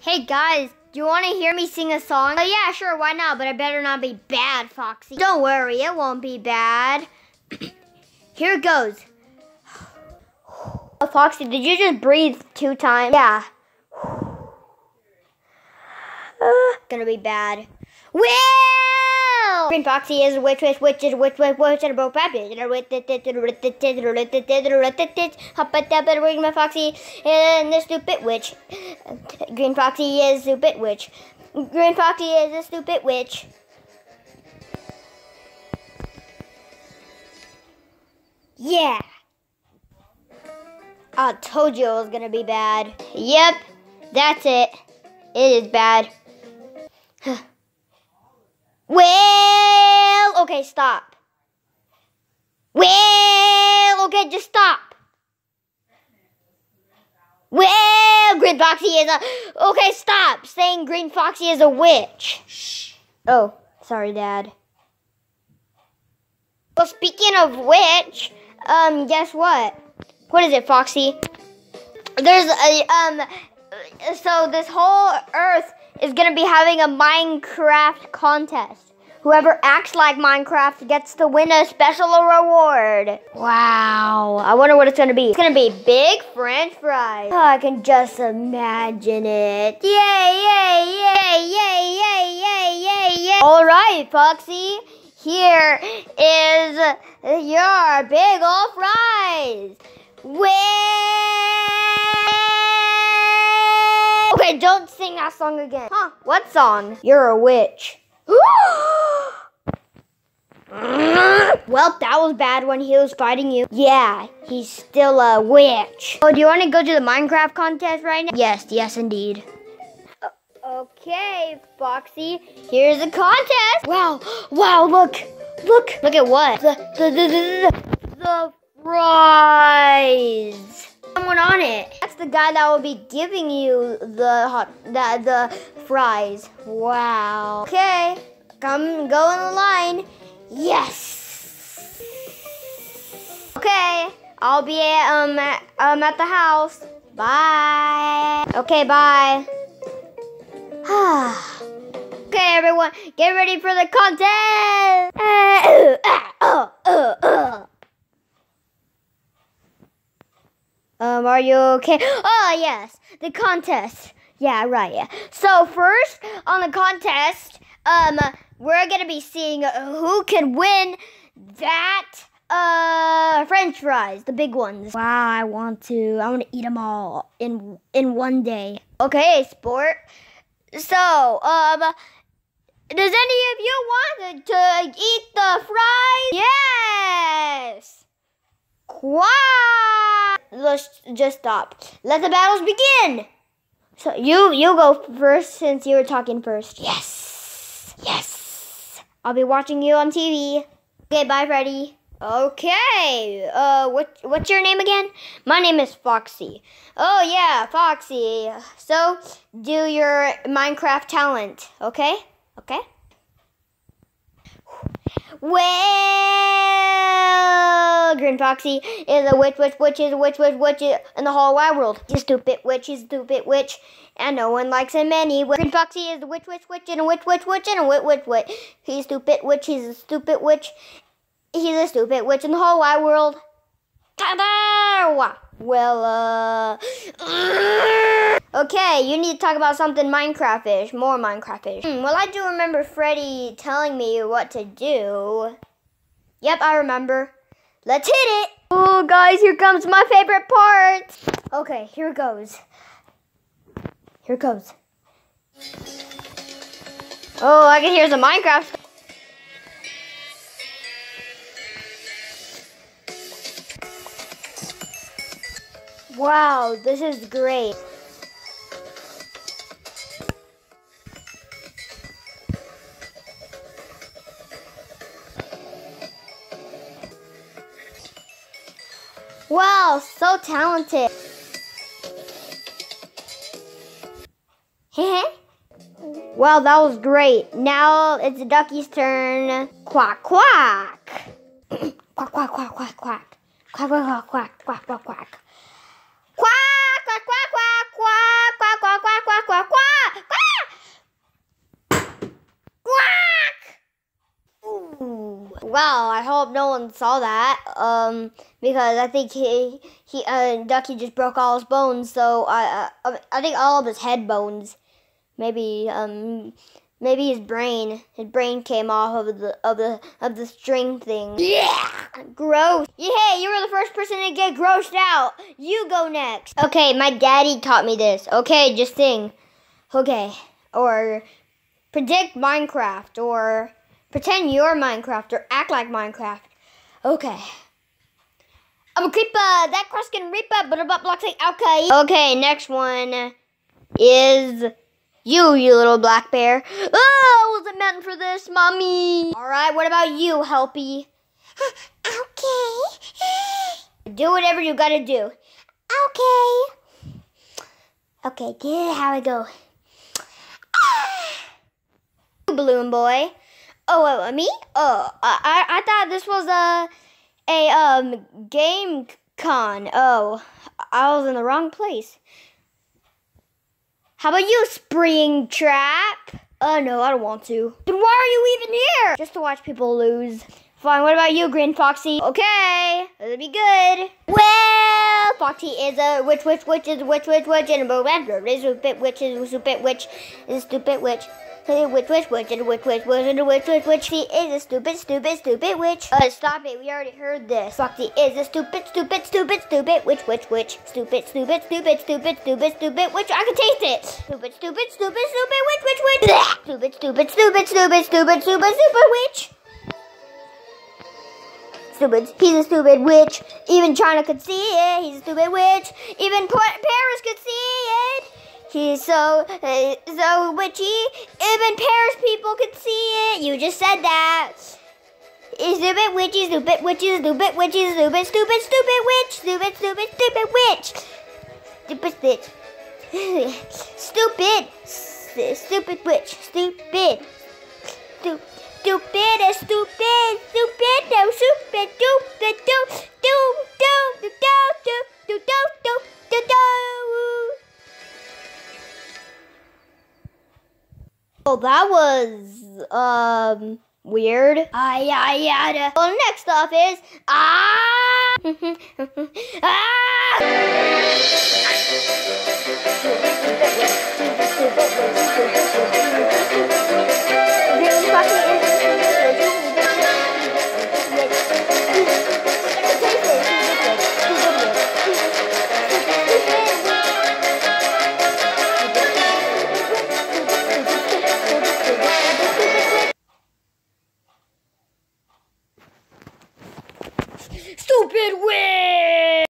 Hey guys, do you want to hear me sing a song? Oh yeah, sure, why not? But I better not be bad, Foxy. Don't worry, it won't be bad. Here it goes. Oh, Foxy, did you just breathe two times? Yeah. Uh, gonna be bad. Will! Green Foxy is a witch, witch, witch, witch, witch, witch, and a broke rabbit. And a witch, hop a tap and ring my Foxy and the stupid witch. Green Foxy is a stupid witch. Green Foxy is a stupid witch. Yeah. I told you it was gonna be bad. Yep, that's it. It is bad. Well, okay, stop. Well, okay, just stop. Well, Green Foxy is a. Okay, stop saying Green Foxy is a witch. Shh. Oh, sorry, Dad. Well, speaking of which, um, guess what? What is it, Foxy? There's a, um, so this whole Earth is gonna be having a Minecraft contest. Whoever acts like Minecraft gets to win a special reward. Wow. I wonder what it's going to be. It's going to be big french fries. Oh, I can just imagine it. Yay, yay, yay, yay, yay, yay, yay, yay. All right, Foxy. Here is your big old fries. Well, okay, don't sing that song again. Huh? What song? You're a witch. well, that was bad when he was fighting you. Yeah, he's still a witch. Oh, do you want to go to the Minecraft contest right now? Yes, yes, indeed. Okay, Foxy, here's the contest. Wow, wow, look, look, look at what? The, the, the, the, the prize. Someone on it. That's the guy that will be giving you the hot, the, the fries. Wow. Okay, come go in the line. Yes. Okay, I'll be at, um, at, um, at the house. Bye. Okay, bye. okay, everyone, get ready for the contest. Um, are you okay? Oh, yes, the contest. Yeah, right. Yeah. So first on the contest, um, we're gonna be seeing who can win that uh French fries, the big ones. Wow, I want to. I want to eat them all in in one day. Okay, sport. So, um, does any of you want to eat the fries? Yes. Quack. Let's just stop. Let the battles begin. So you you go first since you were talking first. Yes. Yes. I'll be watching you on TV. Okay, bye Freddy. Okay. Uh what what's your name again? My name is Foxy. Oh yeah, Foxy. So do your Minecraft talent, okay? Okay? Well, Green Foxy is a witch, witch, witch, is a witch, witch, witch in the whole wide world. He's stupid witch, he's stupid witch, and no one likes him anyway. Green Foxy is a witch, witch, witch, and a witch, witch, witch, and a witch, witch, witch. He's a stupid witch, he's a stupid witch. He's a stupid witch in the whole wide world. Ta-da! Well, uh... Okay, you need to talk about something Minecraft-ish, more Minecraft-ish. Hmm, well, I do remember Freddy telling me what to do. Yep, I remember. Let's hit it! Oh, guys, here comes my favorite part! Okay, here it goes. Here it goes. Oh, I can hear some Minecraft. Wow, this is great. Wow, so talented. wow, that was great. Now it's the ducky's turn. Quack, quack. quack, quack, quack, quack, quack. Quack, quack, quack, quack, quack, quack. Quack, quack, quack, quack, quack, quack, quack, quack, quack, quack, quack, quack. Quack! Ooh hope no one saw that. Um, because I think he he uh, Ducky just broke all his bones. So I uh, I think all of his head bones. Maybe um maybe his brain his brain came off of the of the of the string thing. Yeah, gross. Yeah, you were the first person to get grossed out. You go next. Okay, my daddy taught me this. Okay, just sing. Okay, or predict Minecraft or Pretend you're Minecraft or act like Minecraft. Okay. I'm a creeper. That cross can reaper, but about blocks like okay. Okay, next one is you, you little black bear. Oh, I wasn't meant for this, mommy. All right, what about you, Helpy? okay. Do whatever you gotta do. Okay. Okay, this is how I go. Balloon boy. Oh, uh, me? Oh, I, I thought this was a a um game con. Oh, I was in the wrong place. How about you, Springtrap? Oh no, I don't want to. Then why are you even here? Just to watch people lose. Fine, what about you, Green Foxy? Okay, that'll be good. Well, Foxy is a witch, witch, witch is a witch, witch, witch, and a is a stupid witch, is a stupid witch, is a stupid witch. Witch, witch, witch, and a witch, witch, and a witch, witch. She is a stupid, stupid, stupid witch. Uh, stop it. We already heard this. Foxy is a stupid, stupid, stupid, stupid witch, witch, witch. Stupid, stupid, stupid, stupid, stupid, stupid witch. I can taste it. Stupid, stupid, stupid, stupid witch, witch, witch. Stupid, stupid, stupid, stupid, stupid, stupid, stupid witch. Stupid. He's a stupid witch. Even China could see it. He's a stupid witch. Even Paris could see it. He's so, uh, so witchy. Even Paris people could see it. You just said that. Stupid witchy, stupid witchy, stupid witchy, stupid, stupid, stupid witch, stupid, stupid, stupid witch. Stupid bitch. stupid. stupid witch. Stupid. Stupid. Stupid, stupid, stupid, no, stupid, stupid, Oh, that was um weird. Ah, yeah, yeah. Well, next up is ah. Stupid